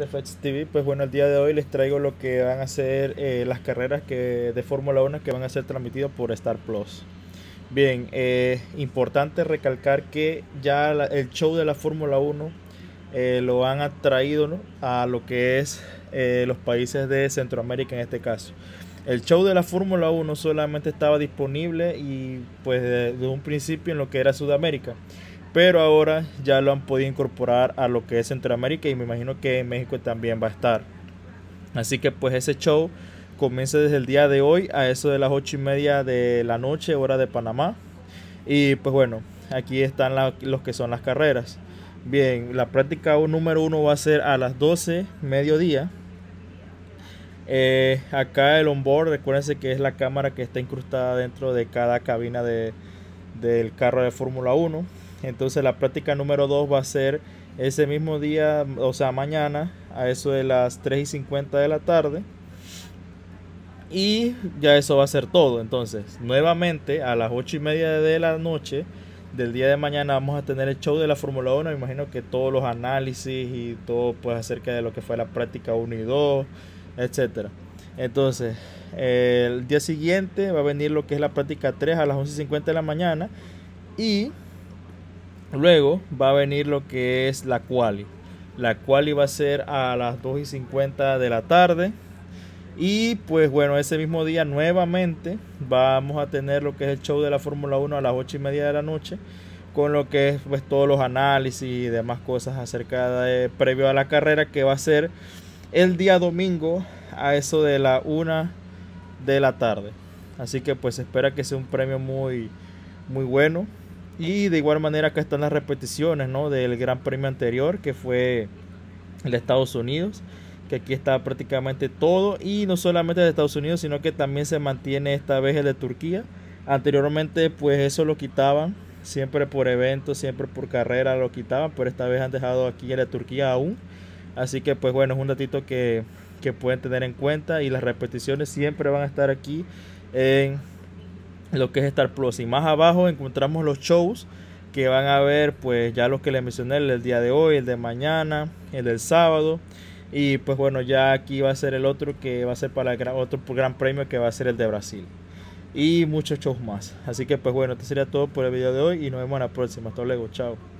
de TV, pues bueno, el día de hoy les traigo lo que van a ser eh, las carreras que, de Fórmula 1 que van a ser transmitidas por Star Plus. Bien, eh, importante recalcar que ya el show de la Fórmula 1 eh, lo han atraído a lo que es los países de Centroamérica en este caso. El show de la Fórmula 1 solamente estaba disponible y pues de un principio en lo que era Sudamérica pero ahora ya lo han podido incorporar a lo que es Centroamérica y me imagino que en México también va a estar. Así que pues ese show comienza desde el día de hoy a eso de las ocho y media de la noche, hora de Panamá. Y pues bueno, aquí están los que son las carreras. Bien, la práctica número uno va a ser a las 12 mediodía. Eh, acá el onboard, recuérdense que es la cámara que está incrustada dentro de cada cabina de, del carro de Fórmula 1 entonces la práctica número 2 va a ser ese mismo día, o sea, mañana, a eso de las 3 y 50 de la tarde. Y ya eso va a ser todo. Entonces, nuevamente a las 8 y media de la noche del día de mañana vamos a tener el show de la Fórmula 1. Me imagino que todos los análisis y todo pues acerca de lo que fue la práctica 1 y 2, etcétera. Entonces, el día siguiente va a venir lo que es la práctica 3 a las 11.50 de la mañana. Y Luego va a venir lo que es la quali. La quali va a ser a las 2 y 50 de la tarde. Y pues bueno, ese mismo día nuevamente vamos a tener lo que es el show de la Fórmula 1 a las 8 y media de la noche. Con lo que es pues todos los análisis y demás cosas acerca de previo a la carrera que va a ser el día domingo a eso de la 1 de la tarde. Así que pues espera que sea un premio muy muy bueno y de igual manera acá están las repeticiones ¿no? del Gran Premio anterior que fue el de Estados Unidos, que aquí está prácticamente todo y no solamente de Estados Unidos, sino que también se mantiene esta vez el de Turquía. Anteriormente pues eso lo quitaban, siempre por eventos, siempre por carrera lo quitaban, pero esta vez han dejado aquí el de Turquía aún. Así que pues bueno, es un datito que, que pueden tener en cuenta y las repeticiones siempre van a estar aquí en lo que es Star Plus. Y más abajo encontramos los shows que van a ver, pues ya los que les mencioné, el día de hoy, el de mañana, el del sábado. Y pues bueno, ya aquí va a ser el otro que va a ser para el otro gran premio que va a ser el de Brasil. Y muchos shows más. Así que pues bueno, esto sería todo por el video de hoy y nos vemos en la próxima. Hasta luego, chao.